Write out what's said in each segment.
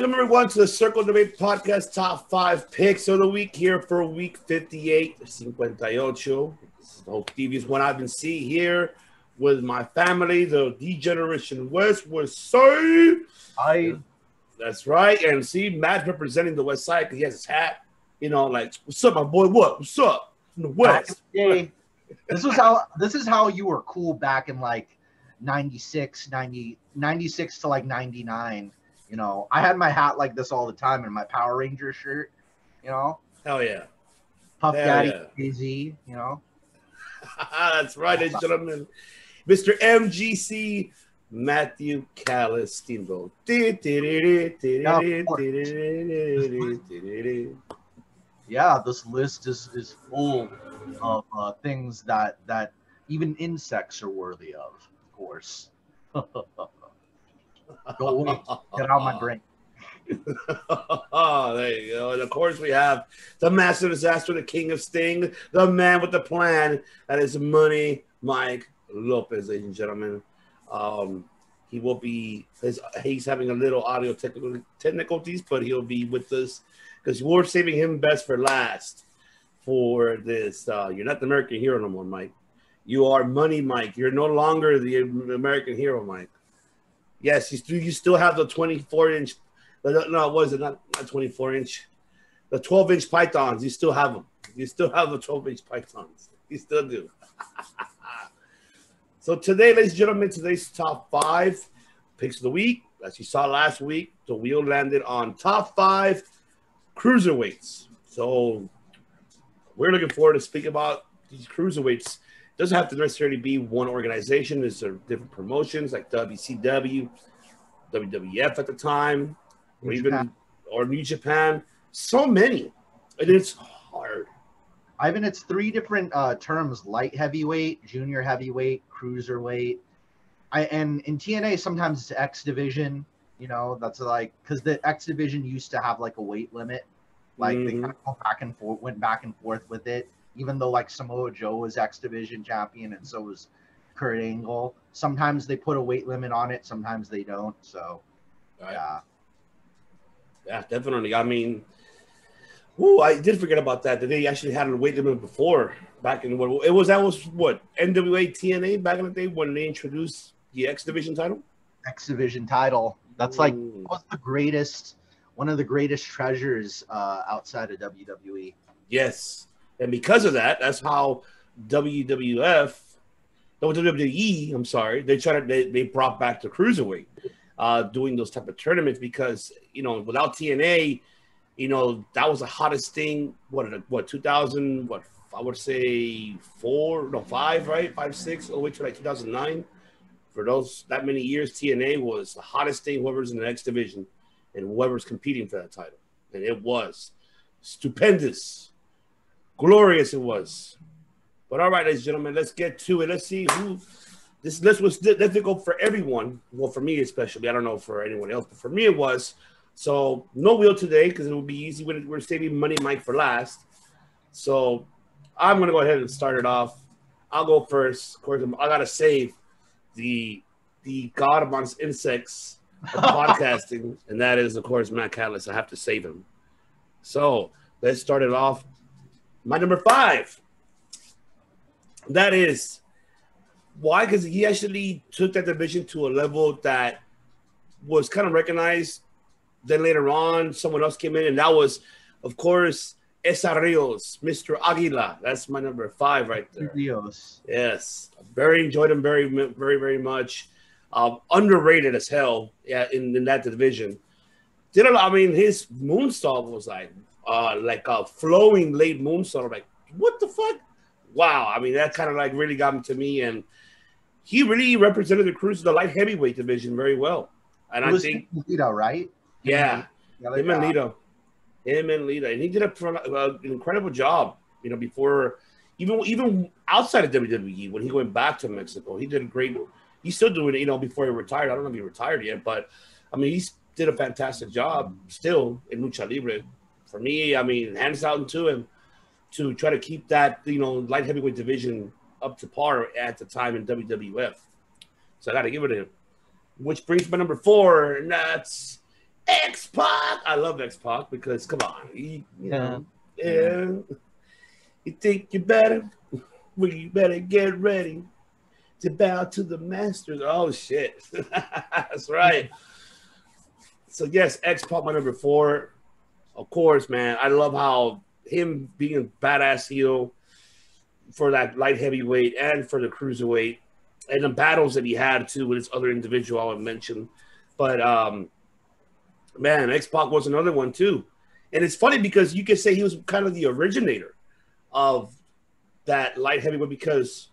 welcome everyone to the Circle Debate Podcast Top 5 Picks of the Week here for week 58, 58. This is the previous one I've been seeing here with my family, the D-Generation West was so. I That's right. And see, Matt representing the West Side because he has his hat, you know, like, what's up, my boy? What? What's up? From the West. day, this was how this is how you were cool back in like 96 90 96 to like 99 you know i had my hat like this all the time and my power ranger shirt you know Hell yeah. puff Hell daddy yeah. az you know That's right, ladies and gentlemen. Mr. MGC Matthew Callis Steamboat. yeah this list is is full of uh, things that that even insects are worthy of of course go away get out of my brain oh, there you go. And of course, we have the master disaster, the king of sting, the man with the plan. That is Money Mike Lopez, ladies and gentlemen. Um, he will be. His, he's having a little audio technical difficulties, but he'll be with us because we're saving him best for last for this. Uh, you're not the American hero no more, Mike. You are Money Mike. You're no longer the American hero, Mike. Yes, you still you still have the 24 inch. No, no, it wasn't not, not 24 inch. The 12 inch pythons. You still have them. You still have the 12 inch pythons. You still do. so today, ladies and gentlemen, today's top five picks of the week. As you saw last week, the wheel landed on top five cruiserweights. So we're looking forward to speak about these cruiserweights. Doesn't have to necessarily be one organization. There's uh, different promotions like WCW, WWF at the time, or New even Japan. or New Japan. So many, and it's hard. Ivan, it's three different uh, terms: light heavyweight, junior heavyweight, cruiserweight. I and in TNA sometimes it's X division. You know, that's like because the X division used to have like a weight limit. Like they Mhm. kind of go back and forth, went back and forth with it. Even though like Samoa Joe was X division champion, and so was Kurt Angle. Sometimes they put a weight limit on it. Sometimes they don't. So Right. yeah, Yeah, definitely. I mean, ooh, I did forget about that. That they actually had a weight limit before back in what it was. That was what NWA TNA back in the day when they introduced the X Division title. X division title. That's like was the greatest, one of the greatest treasures uh, outside of WWE. Yes, and because of that, that's how WWF, no WWE. I'm sorry, they tried to they, they brought back the cruiserweight, uh, doing those type of tournaments because you know without TNA, you know that was the hottest thing. What what 2000? What I would say four, no five, right? Five, six, all the way to like 2009. For those that many years, TNA was the hottest thing. Whoever's in the next division, and whoever's competing for that title, and it was stupendous glorious it was. But all right, ladies and gentlemen, let's get to it. Let's see who this list was difficult for everyone. Well, for me especially. I don't know for anyone else, but for me it was. So no wheel today because it would be easy. We're saving money, Mike, for last. So I'm gonna go ahead and start it off. I'll go first. Of course, I gotta save the the god amongst insects of podcasting, and that is, of course, Matt Catalyst. I have to save him. So let's start it off. My number five. That is why? Because he actually took that division to a level that was kind of recognized. Then later on, someone else came in, and that was, of course, Essa Rios, Mr. Aguila. That's my number five right there. Rios. Yes, very enjoyed him very, very, very much. Um, underrated as hell. Yeah, in, in that division. Did a lot. I mean, his moonsault was like, uh, like a flowing late moonsault. I'm like, what the fuck? Wow. I mean, that kind of like really got him to me, and he really represented the cruise, the light heavyweight division very well. And I think, Lito, right? yeah, other him and. Lito, him and Lito, and he did a, uh, an incredible job. You know, before even even outside of WWE, when he went back to Mexico, he did a great. He's still doing it. You know, before he retired. I don't know if he retired yet, but I mean, he did a fantastic job still in lucha libre. For me, I mean, hands down to him to try to keep that you know light heavyweight division up to par at the time in WWF. So I got to give it to him. Which brings my number four, and that's X Pac. I love X Pac because come on, he, you know, yeah. You think you better? Well, you better get ready to bow to the masters. Oh shit, that's right. So yes, X Pac my number four. Of course, man. I love how him being badass heel for that light heavyweight and for the cruiserweight, and the battles that he had too with his other individual I would mention. But um, man, X Pac was another one too. And it's funny because you could say he was kind of the originator of that light heavyweight because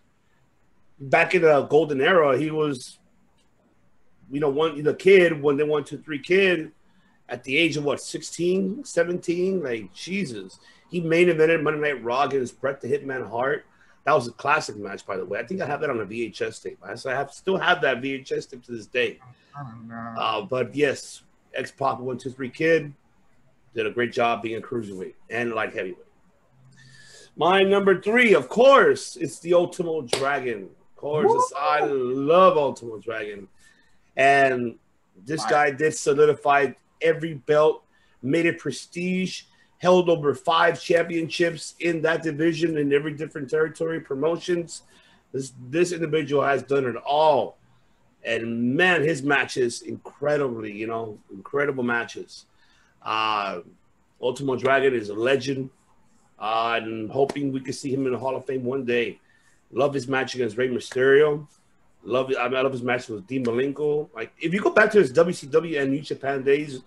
back in the golden era, he was, you know, one the kid when they went to three kid at the age of what 16, 17, like Jesus. He main evented Monday Night Raw against Bret the Hitman Hart. That was a classic match, by the way. I think I have that on a VHS tape. I have still have that VHS tape to this day. Uh, but yes, X Pac one two three kid did a great job being a cruiserweight and light heavyweight. My number three, of course, it's the Ultimo Dragon. Of course, I love Ultimo Dragon, and this guy did solidify every belt, made it prestige, held over five championships in that division in every different territory promotions. This this individual has done it all, and man, his matches incredibly, you know, incredible matches. Uh, Ultimo Dragon is a legend. Uh, I'm hoping we can see him in the Hall of Fame one day. Love his match against Rey Mysterio. Love I, mean, I love his match with Dean Malenko. Like if you go back to his WCW and New Japan days,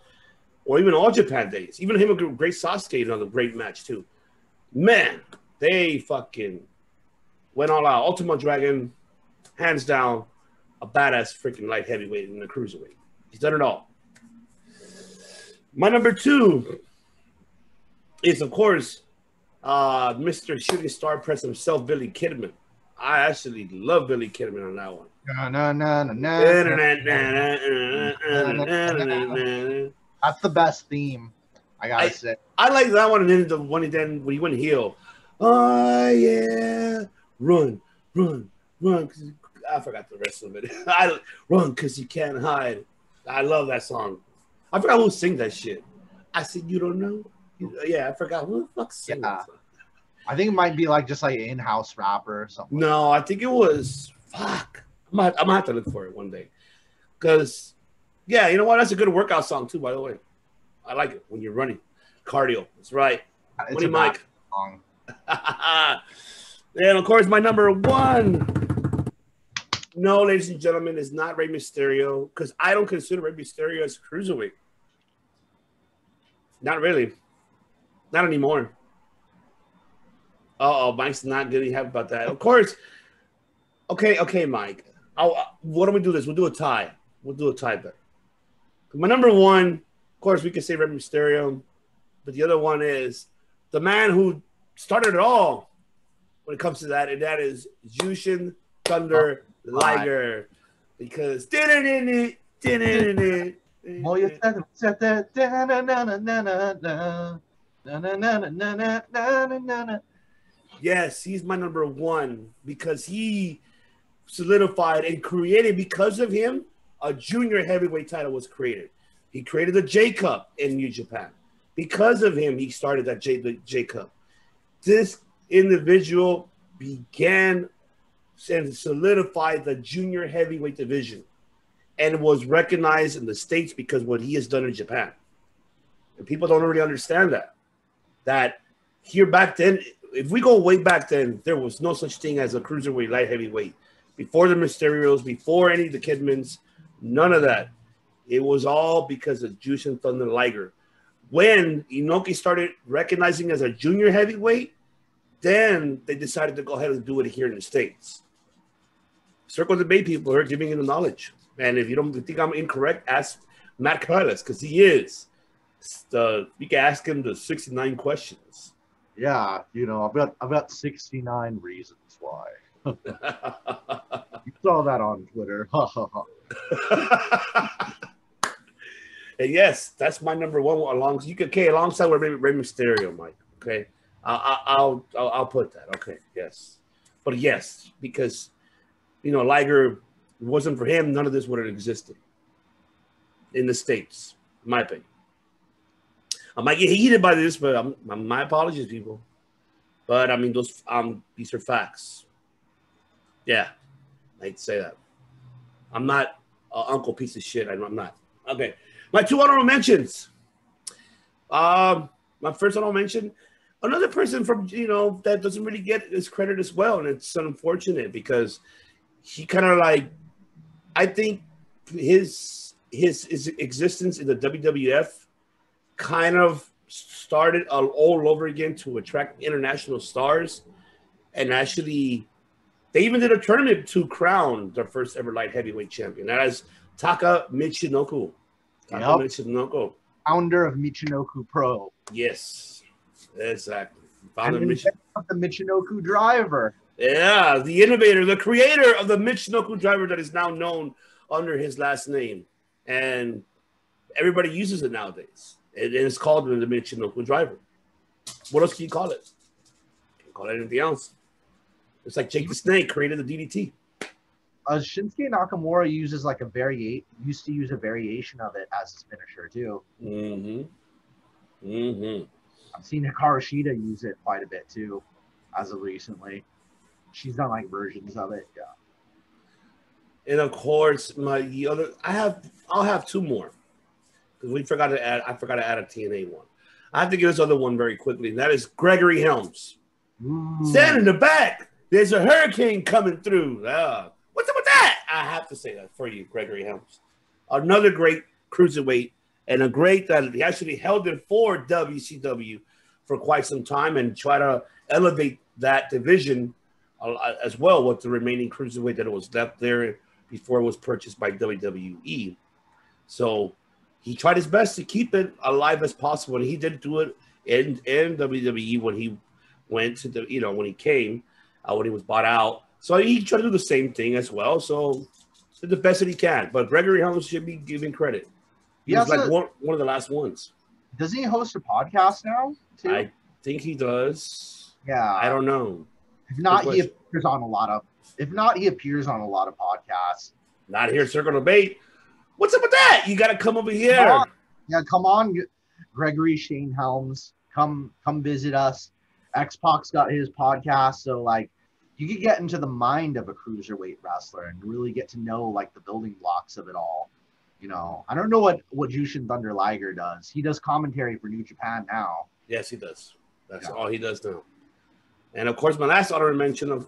or even All Japan days, even him and Great Sasuke another great match too. Man, they fucking went all out. Ultimate Dragon, hands down, a badass freaking light heavyweight in the cruiserweight. He's done it all. My number two is, of course, uh, Mr. Shooting Star Press himself, Billy Kidman. I actually love Billy Kidman on that one. That's the best theme. I gotta I, say. I like that one, and then the one then when he went heel. Oh yeah, run, run, run. I forgot the rest of it. I run because you can't hide. I love that song. I forgot who sings that shit. I said you don't know. Yeah, I forgot who the fuck sings yeah. I think it might be like just like in-house rapper or something. No, I think it was fuck. I'm gonna, I'm gonna have to look for it one day. Cause yeah, you know what? That's a good workout song too, by the way. I like it when you're running. Cardio. That's right. It's Money Mike. Song. and of course, my number one. No, ladies and gentlemen, is not Rey Mysterio because I don't consider Rey Mysterio as a cruiserweight. Not really. Not anymore. Uh oh, Mike's not getting happy about that. Of course. Okay, okay, Mike. I'll, uh, what do we do this? We'll do a tie. We'll do a tie bet. My number one, of course, we can say Rey Mysterio, but the other one is the man who started it all when it comes to that, and that is Jushin Thunder oh, Liger. Because Yes, he's my number one because he solidified and created because of him a junior heavyweight title was created. He created the J Cup in New Japan. Because of him, he started that J, the J Cup. This individual began and solidified the junior heavyweight division and was recognized in the States because what he has done in Japan. And people don't really understand that. That here back then, if we go way back then, there was no such thing as a cruiserweight light heavyweight. Before the Mysterios, before any of the Kidmans, None of that. It was all because of Jushin Thunder Liger. When Inoki started recognizing as a junior heavyweight, then they decided to go ahead and do it here in the States. Circle Debate people are giving you the knowledge. And if you don't think I'm incorrect, ask Matt Carlos because he is. The, you can ask him the 69 questions. Yeah, you know, I've got I've got 69 reasons why. You saw that on Twitter. and yes, that's my number one. Along you could okay alongside with Rey, Mysterio, Mike. Okay, I'll, I'll I'll put that. Okay, yes, but yes, because you know Liger wasn't for him, none of this would have existed in the states. in my opinion. I might get heated by this, but I'm, my apologies, people. But I mean, those um these are facts. Yeah, I'd say that. I'm not an uncle piece of shit. I'm not. Okay, my two honorable mentions. Um, my first honorable mention, another person from you know that doesn't really get his credit as well, and it's unfortunate because he kind of like, I think his his his existence in the WWF kind of started all over again to attract international stars, and actually, they even did a tournament to crown their first ever light heavyweight champion. That is Taka Michinoku. Taka yep. Michinoku. Founder of Michinoku Pro. Yes, exactly. Founder Mich- of the Michinoku driver. Yeah, the innovator, the creator of the Michinoku driver that is now known under his last name. And everybody uses it nowadays. And it's called the Michinoku driver. What else can you call it? Can't call it anything else. It's like Jake the Snake created the DDT. Uh, Shinsuke Nakamura uses like a variate used to use a variation of it as his finisher too. Mm-hmm. Mm-hmm. I've seen Hikaru Shida use it quite a bit too, as of recently. She's done like versions of it. Yeah. And of course, my the other I have I'll have two more because we forgot to add. I forgot to add a TNA one. I have to give this other one very quickly, and that is Gregory Helms. Ooh. Stand in the back. There's a hurricane coming through. Uh, what's up with that? I have to say that for you, Gregory Helms. Another great cruiserweight and a great that he actually held it for WCW for quite some time and try to elevate that division uh, as well with the remaining cruiserweight that was left there before it was purchased by WWE. So he tried his best to keep it alive as possible, and he did do it in in WWE when he went to the you know when he came uh, when he was bought out. So he tried to do the same thing as well. So did the best that he can. But Gregory Helms should be given credit. He, he was like one, one of the last ones. Does he host a podcast now? Too? I think he does. Yeah. I don't know. If not, he appears on a lot of. If not, he appears on a lot of podcasts. Not here, Circle Debate. What's up with that? You got to come over here. Come yeah, come on, Gregory Shane Helms. Come, come visit us. X Pac's got his podcast, so like, you could get into the mind of a cruiserweight wrestler and really get to know like the building blocks of it all. You know, I don't know what what Jushin Thunder Liger does. He does commentary for New Japan now. Yes, he does. That's yeah. all he does now. And of course, my last honorable mention of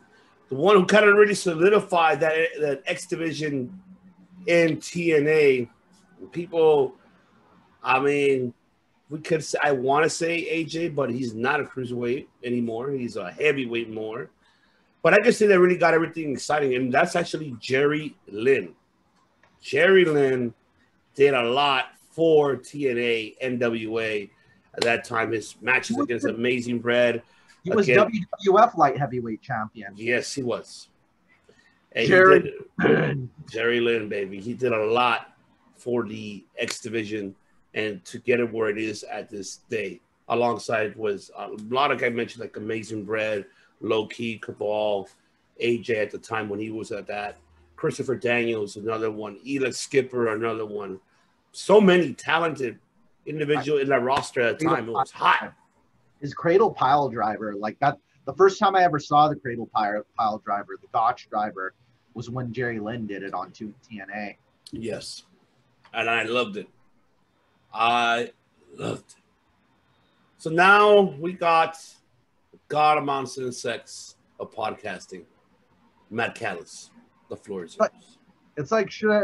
the one who kind of really solidified that that X division in TNA. People, I mean, we could say, I want to say AJ, but he's not a cruiserweight anymore. He's a heavyweight more. But I just say that really got everything exciting, and that's actually Jerry Lynn. Jerry Lynn did a lot for TNA, NWA at that time. His matches against Amazing Red. He was again, WWF light heavyweight champion. Yes, he was. And Jerry did, Jerry Lynn, baby. He did a lot for the X division and to get it where it is at this day. Alongside was a lot of guys mentioned like Amazing Red, Low Ki, Cabal, AJ at the time when he was at that. Christopher Daniels, another one. Elix Skipper, another one. So many talented individual in that roster at the time. It was hot. His cradle pile driver, like that. The first time I ever saw the cradle pile, pile driver, the Gotch driver, was when Jerry Lynn did it on TNA. Yes, and I loved it. I loved it. So now we got God of Monster Sex of podcasting, Matt Callis. The floor is yours. It's like should I?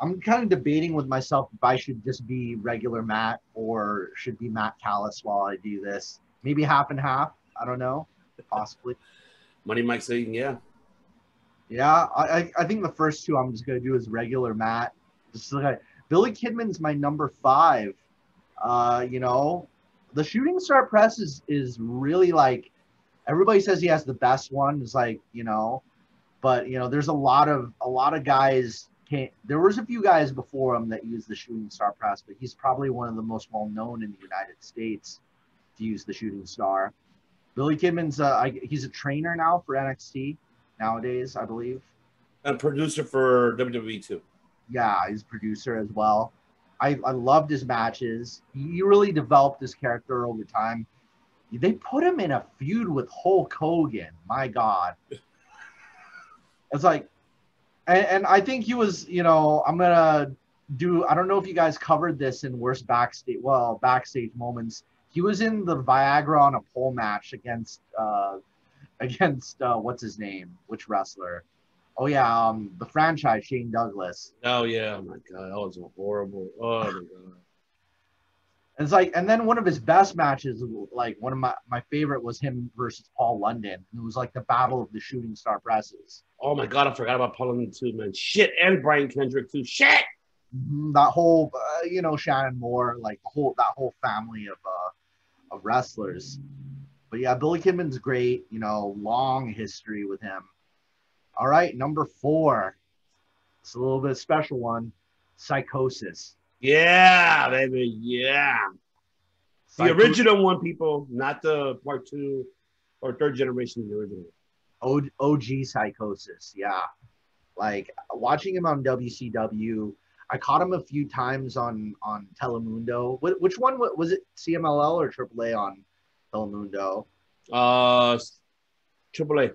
I'm kind of debating with myself if I should just be regular Matt or should be Matt Callis while I do this. Maybe half and half. I don't know. Possibly. Money Mike saying, yeah. Yeah, I, I think the first two I'm just gonna do is regular Matt. Just like Billy Kidman's my number five. Uh, you know, the shooting star press is is really like everybody says he has the best one. It's like you know, but you know, there's a lot of a lot of guys. Can't, there was a few guys before him that used the shooting star press, but he's probably one of the most well known in the United States to use the shooting star. Billy Kidman's uh, he's a trainer now for NXT nowadays, I believe. And producer for WWE too. Yeah, he's producer as well. I, I loved his matches. He really developed his character over time. They put him in a feud with Hulk Hogan. My God. It's like, and, and I think he was, you know, I'm going to do, I don't know if you guys covered this in worst backstage, well, backstage moments. He was in the Viagra on a pole match against, uh, against, uh, what's his name? Which wrestler? Oh yeah, um, the franchise Shane Douglas. Oh yeah, oh my god, that was horrible. Oh my god. And it's like, and then one of his best matches, like one of my my favorite, was him versus Paul London. It was like the battle of the shooting star presses. Oh my god, I forgot about Paul London too, man. Shit, and Brian Kendrick too. Shit. Mm-hmm, that whole, uh, you know, Shannon Moore, like the whole that whole family of uh of wrestlers. But yeah, Billy Kidman's great. You know, long history with him. All right, number four. It's a little bit special one. Psicosis. Yeah, baby. Yeah. The original one, people, not the part two or third generation, of the original. O- OG Psicosis. Yeah. Like watching him on WCW. I caught him a few times on on Telemundo. Which one was it? CMLL or AAA on Telemundo? Uh, AAA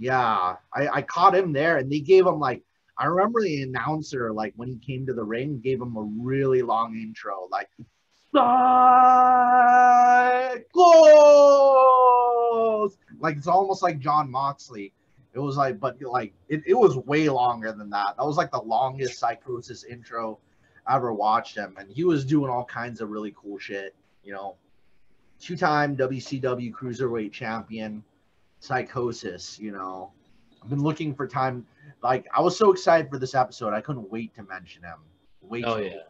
yeah, I, I caught him there, and they gave him like I remember the announcer like when he came to the ring gave him a really long intro like close like it's almost like John Moxley. It was like, but like it, it was way longer than that. That was like the longest Psicosis intro I ever watched him, and he was doing all kinds of really cool shit. You know, two-time WCW Cruiserweight Champion, Psicosis, you know. I've been looking for time. Like I was so excited for this episode, I couldn't wait to mention him. Wait. Oh yeah.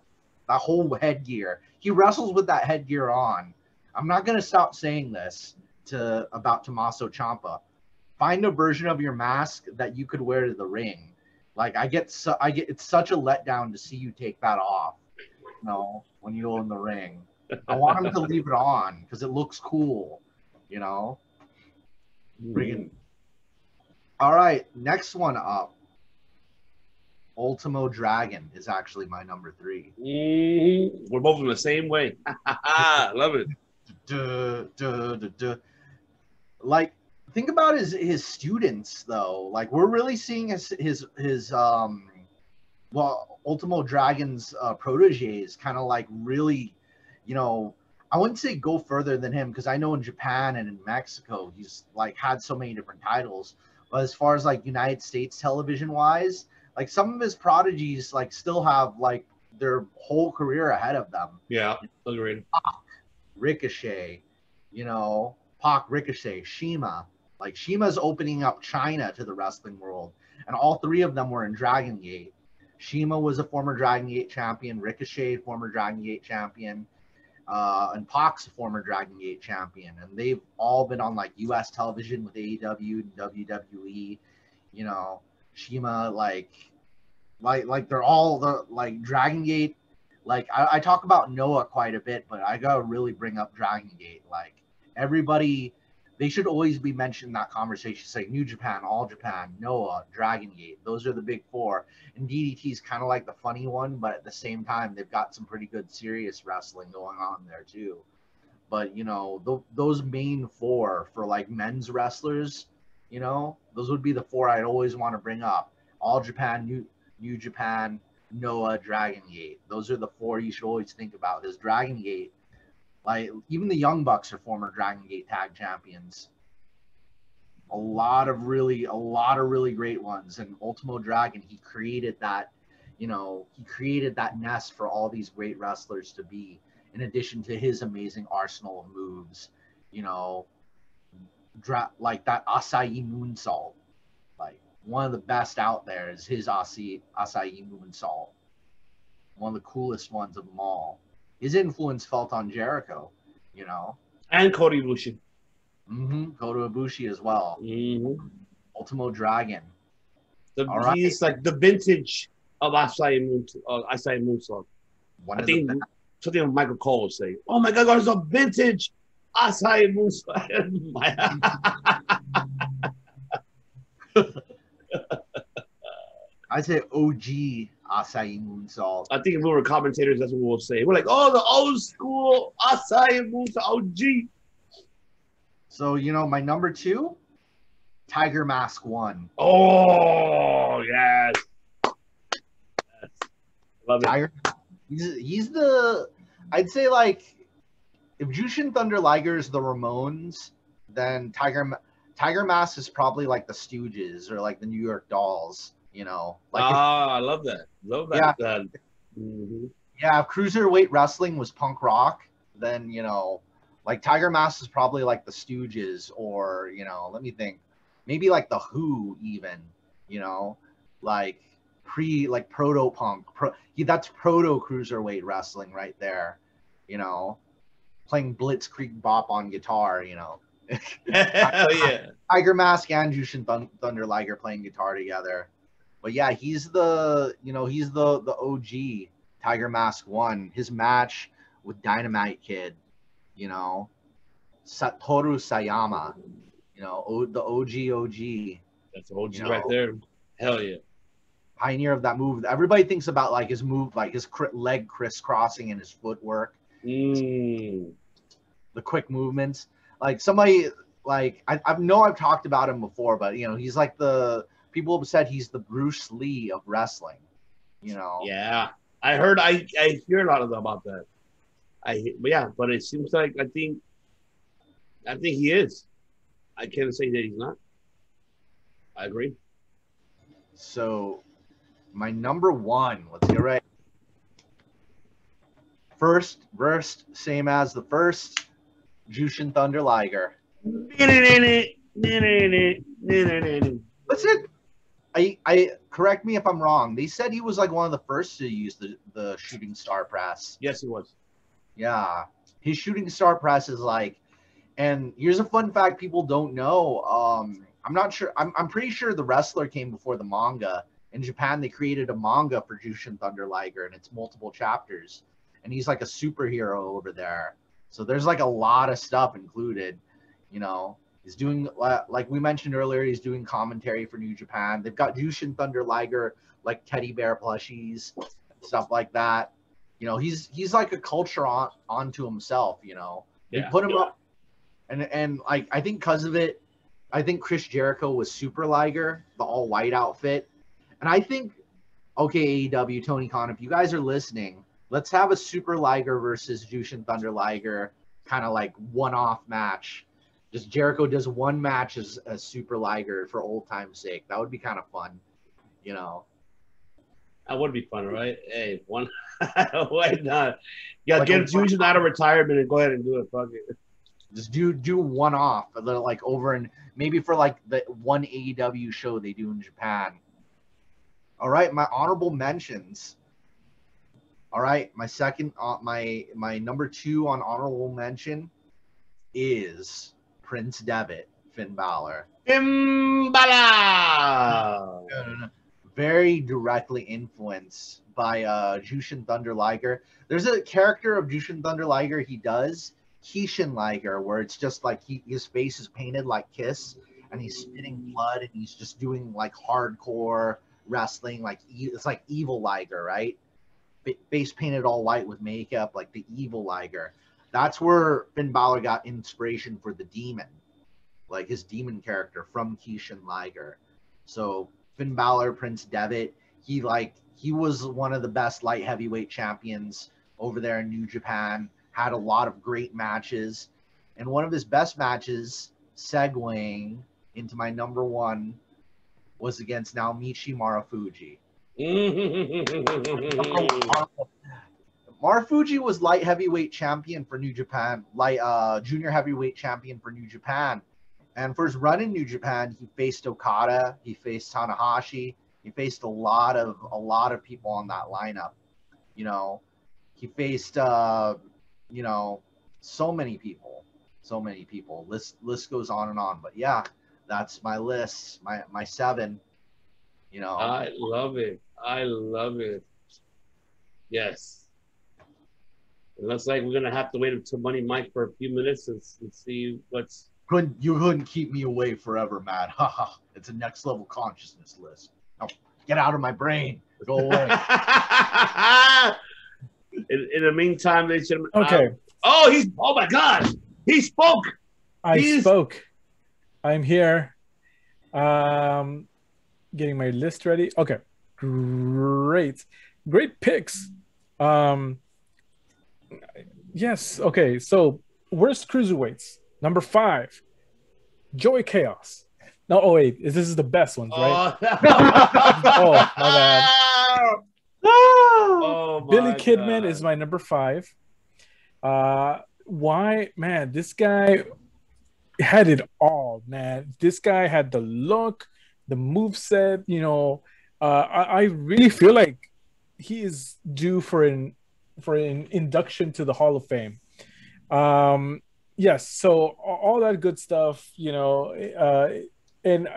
That whole headgear. He wrestles with that headgear on. I'm not gonna stop saying this to about Tommaso Ciampa. Find a version of your mask that you could wear to the ring. Like I get, su- I get. It's such a letdown to see you take that off. You know, when you go in the ring. I want him to leave it on because it looks cool. You know. Bringing. All right, next one up. Ultimo Dragon is actually my number 3 mm-hmm. We're both in the same way. Love it. Duh, duh, duh, like, think about his his students though. Like, we're really seeing his his his um, well, Ultimo Dragon's uh, proteges kind of like really, you know, I wouldn't say go further than him because I know in Japan and in Mexico he's like had so many different titles. But as far as like United States television wise, like some of his prodigies like still have like their whole career ahead of them. Yeah, agreed. Pac, Ricochet, you know, Pac, Ricochet, CIMA. Like CIMA's opening up China to the wrestling world, and all three of them were in Dragon Gate. CIMA was a former Dragon Gate champion. Ricochet, former Dragon Gate champion uh, and Pac's a former Dragon Gate champion, and they've all been on like U.S. television with AEW and WWE. You know, CIMA, like, like, like they're all the like Dragon Gate. Like I, I talk about Noah quite a bit, but I gotta really bring up Dragon Gate. Like everybody they should always be mentioned in that conversation. Say New Japan, All Japan, Noah, Dragon Gate. Those are the big four. And DDT is kind of like the funny one, but at the same time, they've got some pretty good serious wrestling going on there too. But you know, th- those main four for like men's wrestlers, you know, those would be the four I'd always want to bring up. All Japan, New New Japan, Noah, Dragon Gate. Those are the four you should always think about. Because Dragon Gate like even the Young Bucks are former Dragon Gate tag champions. A lot of really, a lot of really great ones. And Ultimo Dragon, he created that, you know, he created that nest for all these great wrestlers to be. In addition to his amazing arsenal of moves, you know, dra- like that Asai moonsault, like one of the best out there is his Asai Asai moonsault. One of the coolest ones of them all his influence felt on Jericho, you know. And Kota Ibushi. Mm-hmm. Kota Ibushi as well. Mm-hmm. Ultimo Dragon. The, he's like the vintage of Asai Moon, uh, Asai Moonsault. I think something Michael Cole would say. Oh my God, there's a vintage Asai Moonsault. I say OG Asai moonsault. I think if we were commentators, that's what we'll say. We're like, oh, the old school Asai Musa OG. So you know, my number two, Tiger Mask one. Oh, yes. yes. Love it. Tiger, he's he's the, I'd say like, if Jushin Thunder Liger is the Ramones, then Tiger Tiger Mask is probably like the Stooges or like the New York Dolls. You know, like if- ah, I love that. Love that. that. Mhm. yeah, if cruiserweight wrestling was punk rock, then you know, like Tiger Mask is probably like the Stooges, or you know, let me think, maybe like the Who, even, you know, like pre like proto punk, pro, he, that's proto cruiserweight wrestling right there, you know, playing Blitzkrieg Bop on guitar, you know. Hell yeah. Tiger Mask and Jushin Thun- Thunder Liger playing guitar together. But yeah, he's the you know he's the the OG Tiger Mask one. His match with Dynamite Kid, you know, Satoru Sayama, you know, o, the OG OG That's OG You know. right there. Hell yeah. pioneer of that move. Everybody thinks about like his move, like his cri- leg crisscrossing and his footwork, Mm. the quick movements. Like somebody like I, I know I've talked about him before, but you know he's like the people have said he's the Bruce Lee of wrestling. You know, Yeah. I heard, I, I hear a lot of about that. I, but yeah, but it seems like I think, I think he is. I can't say that he's not. I agree. So, my number one, let's get right. First, first, same as the first, Jushin Thunder Liger. Listen, I, I correct me if I'm wrong. They said he was like one of the first to use the, the shooting star press. Yes, he was. Yeah, his shooting star press is like, and here's a fun fact people don't know. Um, I'm not sure. I'm, I'm pretty sure the wrestler came before the manga. In Japan, they created a manga for Jushin Thunder Liger, and it's multiple chapters. And he's like a superhero over there. So there's like a lot of stuff included. You know, he's doing like we mentioned earlier. He's doing commentary for New Japan. They've got Jushin Thunder Liger like teddy bear plushies, stuff like that. You know, he's he's like a culture on onto himself. You know, they put him up, and and like I think because of it, I think Chris Jericho was Super Liger, the all white outfit, and I think okay AEW Tony Khan, if you guys are listening, let's have a Super Liger versus Jushin Thunder Liger kind of like one off match. Just Jericho does one match as a Super Liger for old time's sake. That would be kind of fun, you know. That would be fun, right? Hey, one. Why not? Yeah, Like get a- Fusion out of retirement and go ahead and do it. Fuck it. Just do do one off, a little like over and maybe for like the one AEW show they do in Japan. All right, my honorable mentions. All right, my second, uh, my my number two on honorable mention is Prince Devitt, Finn Balor. Imbala. Very directly influenced by uh, Jushin Thunder Liger. There's a character of Jushin Thunder Liger he does, Kishin Liger, where it's just like he, his face is painted like Kiss, and he's spitting blood, and he's just doing like hardcore wrestling, like e- it's like evil Liger, right? Fa- Face painted all white with makeup, like the evil Liger. That's where Finn Balor got inspiration for the demon, like his demon character from Kishin Liger. So Finn Balor, Prince Devitt, he like he was one of the best light heavyweight champions over there in New Japan. Had a lot of great matches, and one of his best matches, segueing into my number one, was against Naomichi Marufuji. Marufuji was light heavyweight champion for New Japan, light uh, junior heavyweight champion for New Japan. And for his run in New Japan, he faced Okada, he faced Tanahashi, he faced a lot of a lot of people on that lineup. You know, he faced uh, you know, so many people, so many people. List list goes on and on. But yeah, that's my list, my my seven. You know, I love it. I love it. Yes. It looks like we're gonna have to wait until Money Mike for a few minutes and, and see what's. couldn't you couldn't keep me away forever, Matt. Haha. it's a next level consciousness list. Now, Get out of my brain. Go away. in, in the meantime, they should. Okay, oh, he's. Oh my God, he spoke. I he's- spoke. I'm here. Um, getting my list ready. Okay, great, great picks. Um, yes. Okay, so worst cruiserweights number five, Joey Chaos. No, oh wait, this is the best ones, right? Oh, my bad. Oh, my Billy Kidman God. is my number five. Uh, why, man? This guy had it all, man. This guy had the look, the move set. You know, uh, I, I really feel like he is due for an for an induction to the Hall of Fame. Um, yes, so all that good stuff. You know, uh, and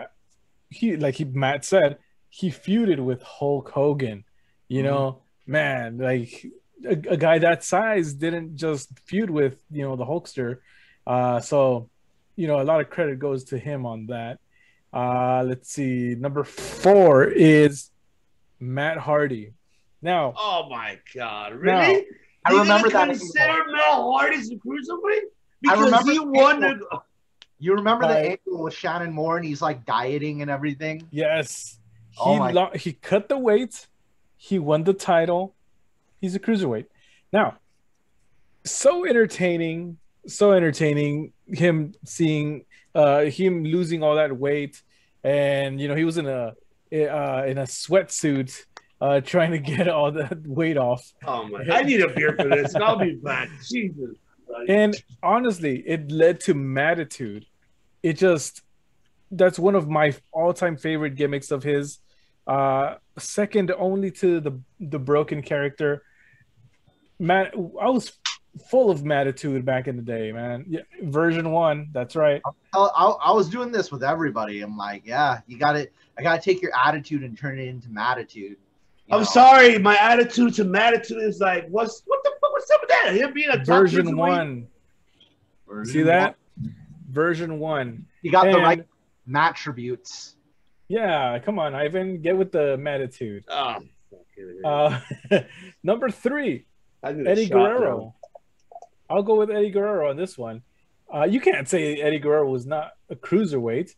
he, like he Matt said, he feuded with Hulk Hogan. You know, man, like a, a guy that size didn't just feud with you know the Hulkster. Uh, so you know, a lot of credit goes to him on that. Uh, let's see, number four is Matt Hardy. Now, Oh my God! Really? I You remember that Consider Mel Hardy's a cruiserweight I because remember he won the. You remember the angle with Shannon Moore and he's like dieting and everything? yes, he Oh my- lo- he cut the weight, he won the title. He's a cruiserweight. Now, so entertaining, so entertaining. Him seeing uh him losing all that weight, and you know he was in a uh, in a sweatsuit, uh, trying to get all that weight off. Oh my! I need a beer for this. and I'll be back. Jesus. Christ. And honestly, it led to Matitude. It just that's one of my all-time favorite gimmicks of his. Uh second only to the the broken character. Matt I was full of Matitude back in the day, man. Yeah, version 1, that's right. I, I, I was doing this with everybody. I'm like, yeah, you got to I got to take your attitude and turn it into matitude. You I'm know? sorry. My attitude to Matitude is like, what's what the fuck? What's up with that? Him being a Version cruiserweight? 1. See that? Version 1. You got the And- right attributes. Yeah, come on, Ivan, get with the Matitude. Oh. Uh number 3, I need a Eddie shot now. Guerrero. I'll go with Eddie Guerrero on this one. Uh, you can't say Eddie Guerrero was not a cruiserweight.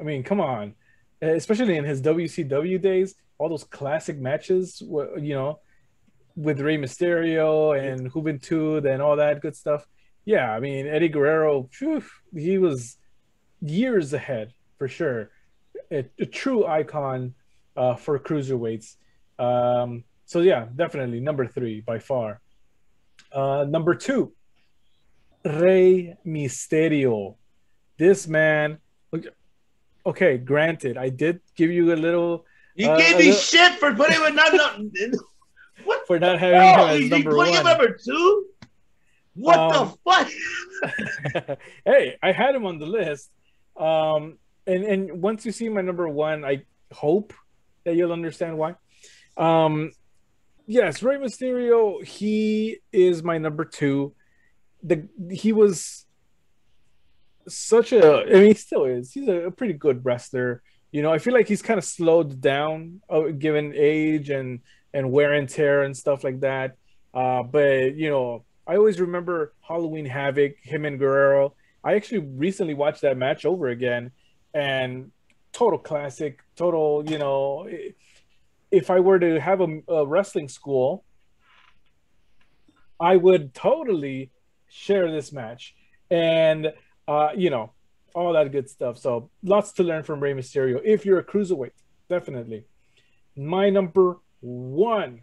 I mean, come on, Uh, especially in his WCW days, all those classic matches, you know, with Rey Mysterio and Juventud and all that good stuff. Yeah, I mean, Eddie Guerrero, he was years ahead for sure. A, a true icon uh, for cruiserweights. Um, so yeah, definitely number three by far. Uh, number two, Rey Mysterio. This man. Okay, granted, I did give you a little You Uh, gave me uh, shit for putting him not. not what? for not having him as number put him number two? What Um, the fuck? hey, I had him on the list. Um, and and once you see my number one, I hope that you'll understand why. Um, yes, Rey Mysterio. He is my number two. The he was such a. I mean, he still is. He's a, a pretty good wrestler. You know, I feel like he's kind of slowed down, uh, given age and and wear and tear and stuff like that. Uh, but you know, I always remember Halloween Havoc, him and Guerrero. I actually recently watched that match over again, and total classic, total. You know, if I were to have a, a wrestling school, I would totally share this match, and uh, you know, all that good stuff. So lots to learn from Rey Mysterio if you're a cruiserweight, definitely. My number one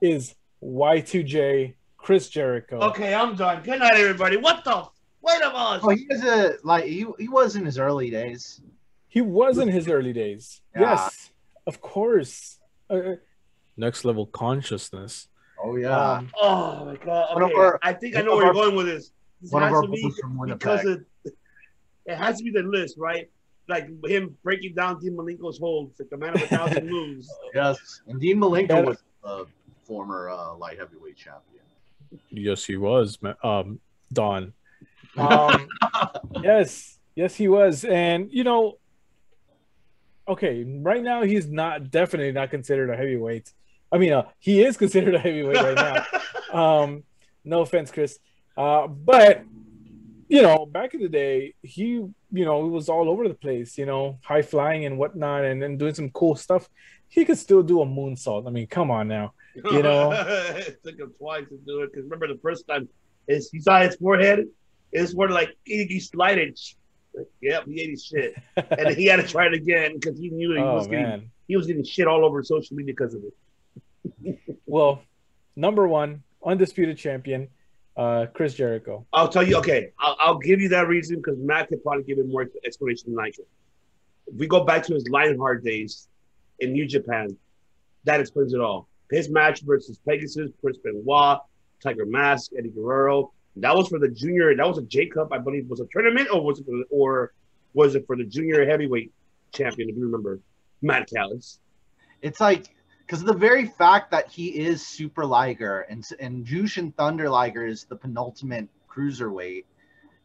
is Y2J Chris Jericho. Okay, I'm done. Good night, everybody. What the? Wait a minute. Oh, he was a like he, he was in his early days. He was in his early days. Yeah. Yes, of course. Uh, next level consciousness. Oh yeah. Um, Oh my god. Okay, our- I think I know where our- you're going with this. This One of has our to be boys from because of, it has to be the list, right? Like him breaking down Dean Malenko's holds, like the man of a thousand moves. Yes, and Dean Malenko Yeah. was a former uh, light heavyweight champion. yes, he was. Um, Don. Um, yes, yes, he was, and you know, okay, right now he's not definitely not considered a heavyweight. I mean, uh, he is considered a heavyweight right now. Um, no offense, Chris, uh, but you know, back in the day, he you know was all over the place. You know, high flying and whatnot, and then doing some cool stuff. He could still do a moonsault. I mean, come on now. You know, it took him twice to do it because remember the first time is he saw his forehead. It's more like he, slided. Yep, he ate his shit, and he had to try it again because he knew he oh was getting man. he was getting shit all over social media because of it. Well, number one, undisputed champion, uh, Chris Jericho. I'll tell you. Okay, I'll, I'll give you that reason because Matt could probably give it more explanation than I can. If we go back to his Lionheart days in New Japan, that explains it all. His match versus Pegasus, Chris Benoit, Tiger Mask, Eddie Guerrero. That was for the junior. That was a J Cup, I believe, was a tournament, or was it, for the, or was it for the junior heavyweight champion? If you remember, Matt Callis. It's like because the very fact that he is Super Liger and and Jushin Thunder Liger is the penultimate cruiserweight,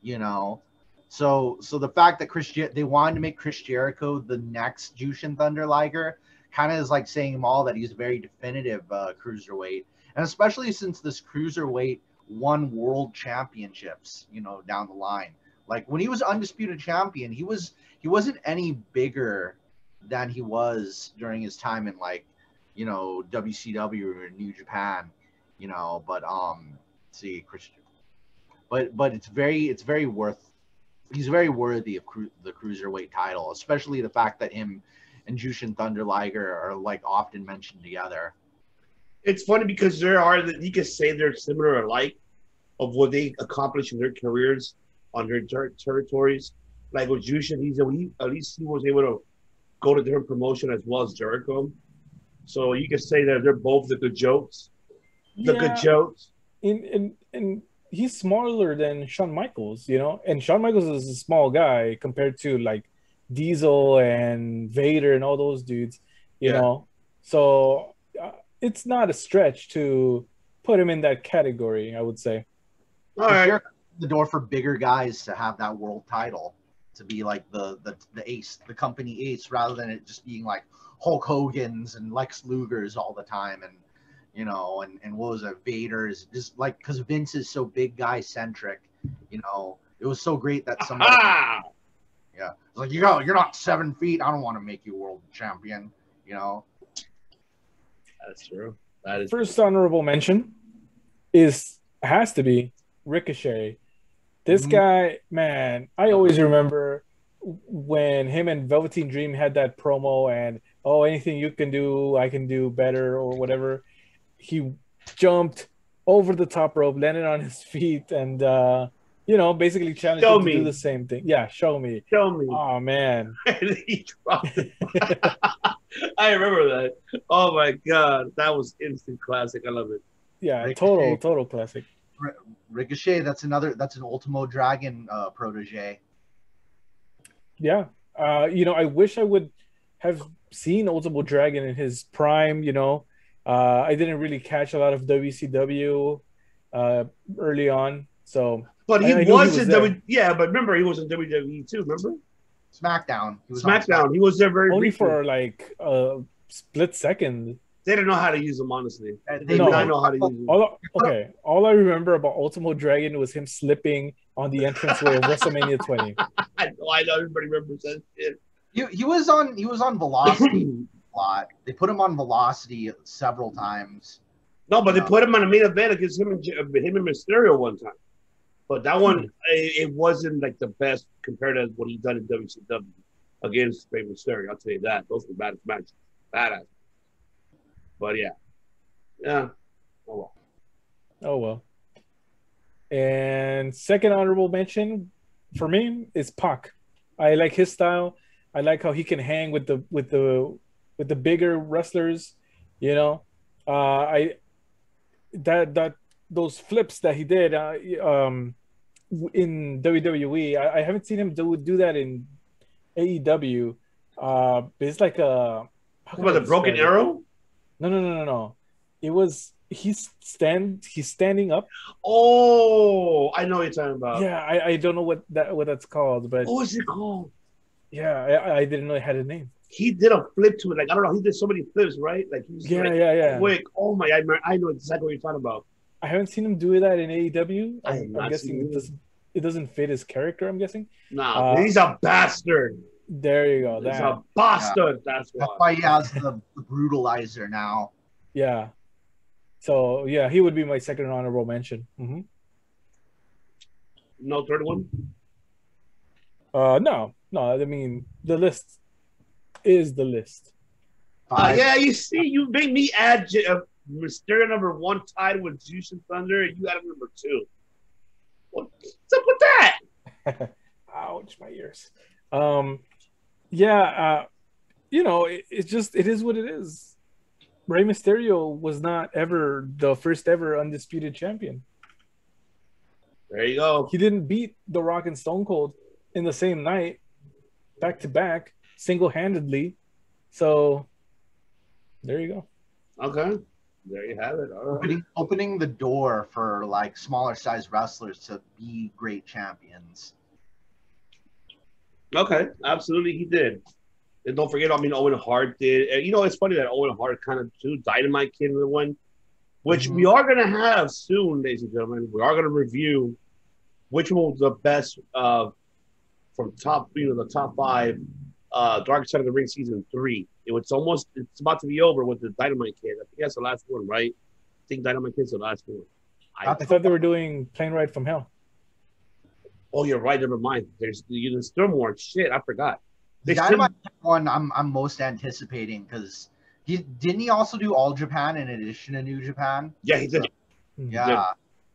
you know. So so the fact that Chris Jer- they wanted to make Chris Jericho the next Jushin Thunder Liger kind of is like saying him all that he's a very definitive uh, cruiserweight, and especially since this cruiserweight won world championships, you know, down the line. Like when he was undisputed champion, he was he wasn't any bigger than he was during his time in like you know WCW or New Japan, you know. But um, see Christian, but but it's very it's very worth. He's very worthy of cru- the cruiserweight title, especially the fact that him and Jushin Thunder Liger are like often mentioned together. It's funny because there are that you could say they're similar alike of what they accomplished in their careers on their ter- territories. Like with Jushin, he's he, at least he was able to go to different promotion as well as Jericho. So you could say that they're both the good jokes. The Yeah. good jokes. in and and he's smaller than Shawn Michaels, you know, and Shawn Michaels is a small guy compared to like Diesel and Vader and all those dudes, you Yeah. know. So uh, it's not a stretch to put him in that category, I would say. All right. Jericho the door for bigger guys to have that world title, to be like the the the ace, the company ace, rather than it just being like Hulk Hogan's and Lex Luger's all the time, and you know, and and what was it, Vader's, just like because Vince is so big guy centric, you know, it was so great that somebody, Ah! yeah, it's like you go, you're not seven feet, I don't want to make you world champion, you know. That's true. That is First honorable mention is has to be Ricochet. This Mhm. guy, man, I always remember when him and Velveteen Dream had that promo and oh anything you can do, I can do better or whatever. He jumped over the top rope, landed on his feet, and uh, you know, basically challenged Show him to me. do the same thing. Yeah, show me. Show me. Oh man. he dropped. I remember that. Oh my god, that was instant classic. I love it. Yeah, Ricochet. total, total classic. Ricochet, that's another, that's an Ultimo Dragon uh, protege. Yeah. Uh, you know, I wish I would have seen Ultimo Dragon in his prime, you know. Uh, I didn't really catch a lot of WCW uh, early on. So, But he I- I knew he was, was in. W. Yeah, but remember he was in WWE too. Remember SmackDown. He was on SmackDown. He was there very only briefly. for like a split second. They didn't know how to use him honestly. SmackDown. They No. did not know how to use him. All, okay, all I remember about Ultimo Dragon was him slipping on the entranceway of WrestleMania 20. I know, I know everybody remembers that shit. He, he was on he was on Velocity a lot. They put him on Velocity several times. No, but they No. put him on a main event against him and J- him and Mysterio one time. But that one, hmm. it, it wasn't like the best compared to what he done in WCW against Rey Mysterio. I'll tell you that. Those were bad matches. Badass. But yeah. Yeah. Oh well. Oh well. And second honorable mention for me is Pac. I like his style. I like how he can hang with the with the with the bigger wrestlers. You know, uh, I that that those flips that he did uh, um, in WWE. I, I haven't seen him do do that in AEW. Uh, it's like a how What about the broken arrow? No, no, no, no, no. It was he's stand he's standing up. Oh, I know what you're talking about. yeah, I, I don't know what that what that's called, but What was it called? Yeah, I, I didn't know it had a name. he did a flip to it. Like I don't know, he did so many flips, right? Like he's Yeah, like, yeah, yeah. quick. Oh my, I, I know exactly what you're talking about. I haven't seen him do that in AEW. I I'm I'm guessing seen it it. doesn't it doesn't fit his character. I'm guessing. Nah, Uh, he's a bastard. There you go. He's That a bastard. That's That's why. why he has the, the brutalizer now. yeah. So yeah, he would be my second honorable mention. Mm-hmm. No third one. Uh, no, no. I mean, the list is the list. Uh, yeah, you see, you made me add J- uh, Mysterio number one tied with Jushin Thunder, and you got him number two. What's up with that? Ouch, my ears. Um, yeah. Uh, you know, it, it's just it is what it is. Rey Mysterio was not ever the first ever undisputed champion. There you go. He didn't beat The Rock and Stone Cold in the same night, back to back, single handedly. So there you go. Okay, there you have it. All right. Opening, opening the door for like smaller size wrestlers to be great champions. Okay, absolutely, he did. And don't forget, I mean, Owen Hart did. And, you know, it's funny that Owen Hart kind of too Dynamite Kid with one, which we are going to have soon, ladies and gentlemen. We are going to review which one was the best uh, from top, you know, the top five. Uh, Dark Side of the Ring season three. It was almost. It's about to be over with the Dynamite Kid. I think that's the last one, right? I think Dynamite Kid's the last one. I, I thought they were doing Plane Ride from Hell. oh, you're right. Never mind. There's there's still more. Shit, I forgot. The They still- Dynamite one I'm I'm most anticipating because he didn't he also do All Japan in addition to New Japan? Yeah, he did. Yeah,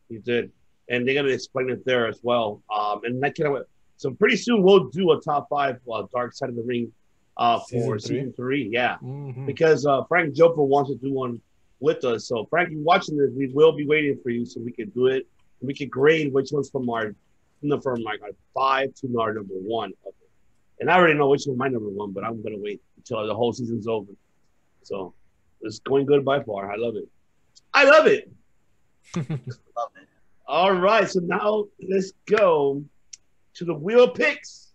He did, and they're gonna explain it there as well. Um, and that kind of so pretty soon we'll do a top five uh, Dark Side of the Ring uh, for Season three? season three. Yeah, Mhm. because uh, Frank Jopa wants to do one with us. So Frank, you watching this? We will be waiting for you so we can do it. We can grade which one's from our you know, from like our five to our number one. And I already know which one's my number one, but I'm gonna wait until the whole season's over. So it's going good by far. I love it. I love it. love it. All right, so now let's go to the wheel picks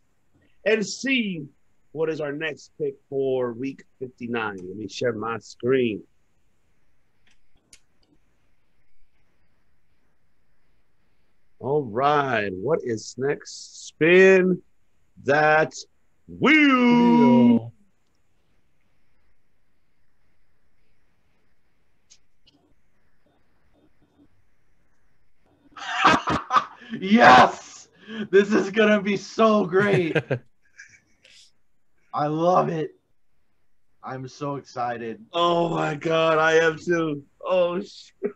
and see what is our next pick for week 59. Let me share my screen. All right, what is next? Spin that wheel. Wheel. yes, this is gonna be so great. I love it. I'm so excited. Oh my god, I am too. Oh sh-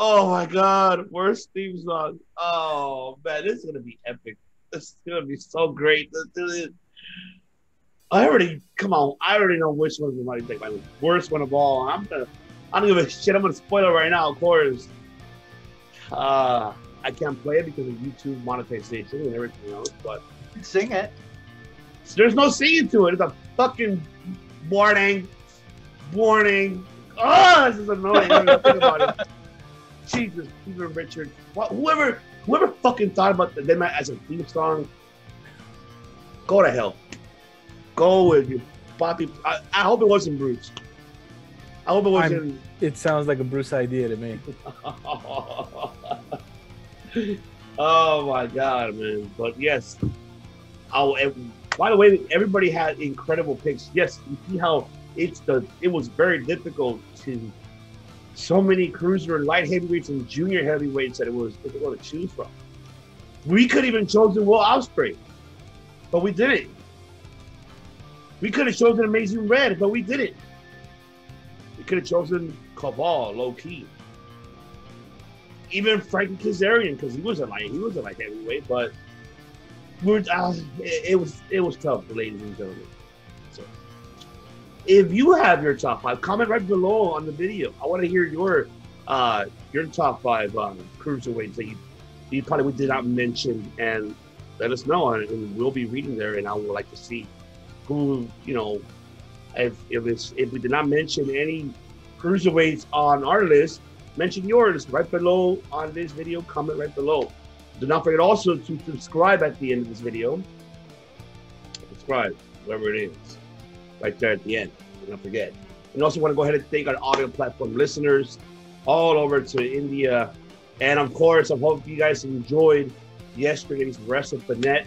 Oh my god, worst theme song. Oh man, this is gonna be epic. This is gonna be so great. This- this I already come on, I already know which one's my like my worst one of all. I'm gonna I don't give a shit, I'm gonna spoil it right now, of course. Uh I can't play it because of YouTube monetization and everything else, but Sing it. there's no singing to it. It's a fucking warning, warning. Oh, this is annoying. Think about it. Jesus, Peter Richard, what, whoever, whoever fucking thought about the them as a theme song, go to hell. Go with you, Bobby. I, I hope it wasn't Bruce. I hope it. It sounds like a Bruce idea to me. oh my god, man! But yes, oh, and by the way, everybody had incredible picks. Yes, you see how it's the it was very difficult to so many cruiser and light heavyweights and junior heavyweights that it was difficult to choose from. We could even chosen Will Ospreay, but we didn't. We could have chosen Amazing Red, but we didn't. Could have chosen Cabal, low key even Frankie Kazarian because he was a light he was a light heavyweight, but we're uh, it, it was it was tough, ladies and gentlemen. So if you have your top five, comment right below on the video. I want to hear your uh your top five um, cruiserweights that you you probably we did not mention, and let us know, and we'll be reading there, and I would like to see who you know if if if we did not mention any cruiserweights on our list mention yours right below on this video. Comment right below. Do not forget also to subscribe at the end of this video. Subscribe, wherever it is, right there at the end. Do not forget. And also want to go ahead and thank our audio platform listeners all over to India. And of course, I hope you guys enjoyed yesterday's Wrestle the Net.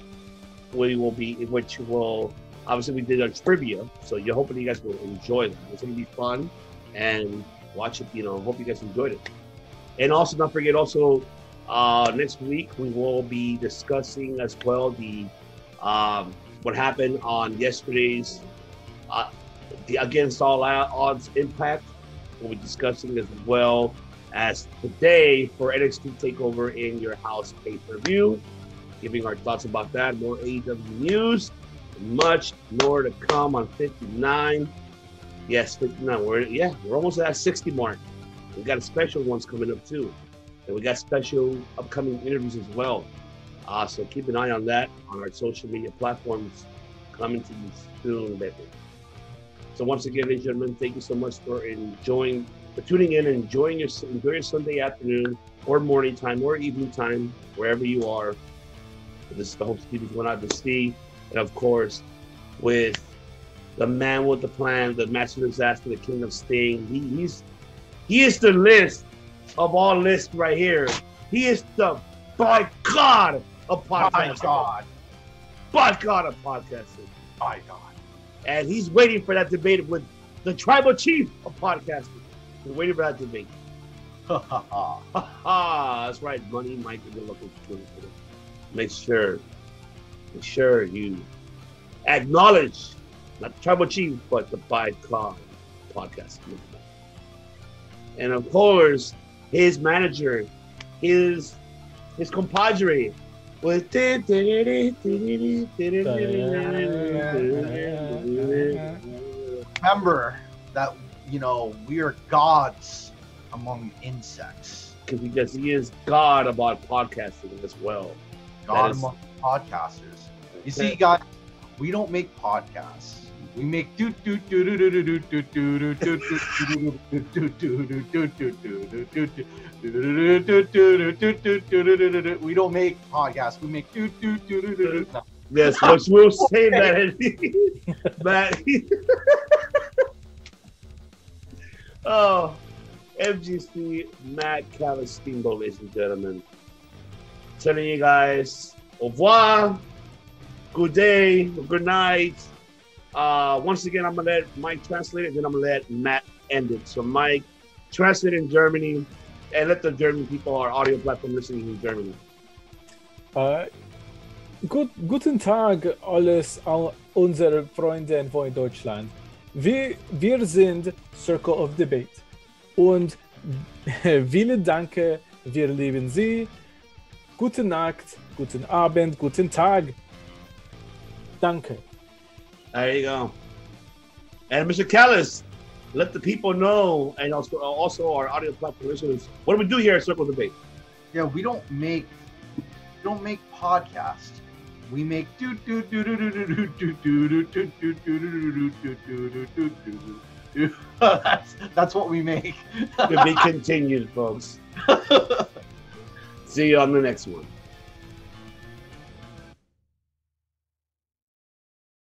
We will be, which will obviously we did a trivia, so you're hoping you guys will enjoy that. It's gonna be fun and watch it. You know, hope you guys enjoyed it. And also, don't forget, also uh, next week we will be discussing as well the um, what happened on yesterday's uh, the Against All Odds Impact. We'll be discussing as well as today for NXT Takeover in Your House pay per view, giving our thoughts about that. More AEW news, much more to come on 59. Yes, 59. We're yeah, we're almost at that 60 mark. We got a special ones coming up too, and we got special upcoming interviews as well. Uh, so keep an eye on that on our social media platforms coming to you soon, baby. So once again, ladies and gentlemen, thank you so much for enjoying, for tuning in and enjoying your enjoy your Sunday afternoon or morning time or evening time, wherever you are. This is the Hope Stevens went out to see, and of course, with the man with the plan, the master disaster, the king of sting. He, he's he is the list of all lists right here. He is the by God of podcasting. My God. By God of podcasting. My God. And he's waiting for that debate with the tribal chief of podcasting. He's waiting for that debate. Ha ha ha. Ha ha! That's right, Money Mike. You're looking for. Make sure, make sure you acknowledge not the tribal chief, but the God podcast. And of course, his manager, his his compadre was Remember that, you know, we are gods among insects. because he is God about podcasting as well. God among podcasters. You see, guys, we don't make podcasts. We make do do do do do do do do do do do do do do do do do do we don't make podcasts. We make do do do do do. No. Yes, which we'll save that. Matt. oh, MGC Matt Callis Steamboat, ladies and gentlemen. Telling you guys au revoir, good day, good night. Uh, once again, I'm gonna let Mike translate it, then I'm gonna let Matt end it. So, Mike, translate in Germany, and let the German people, our audio platform, listening in Germany. Äh, gut, guten Tag, alles all unsere Freunde von Deutschland. Wir, wir sind Circle of Debate. Und vielen Dank, wir lieben Sie. Gute Nacht, guten Abend, guten Tag. Danke. There you go. And Mr. Callis, let the people know, and also also our audio platform listeners, what do we do here at Circle Debate? Yeah, we don't make we don't make podcasts. We make do do do do do do do do do do do do do do do do do do. That's that's what we make. To be continued, folks. See you on the next one.